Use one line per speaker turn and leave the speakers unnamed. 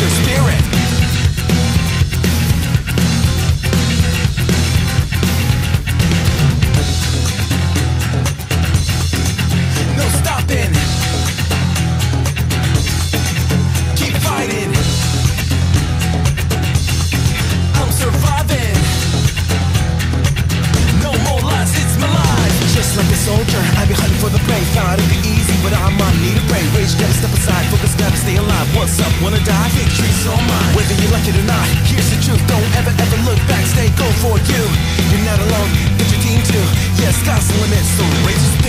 your spirit. Die? Victory's all mine. Whether you like it or not, here's the truth. Don't ever, ever look back. Stay go for you. You're not alone, get your team too. Yeah, sky's the limit, so raise.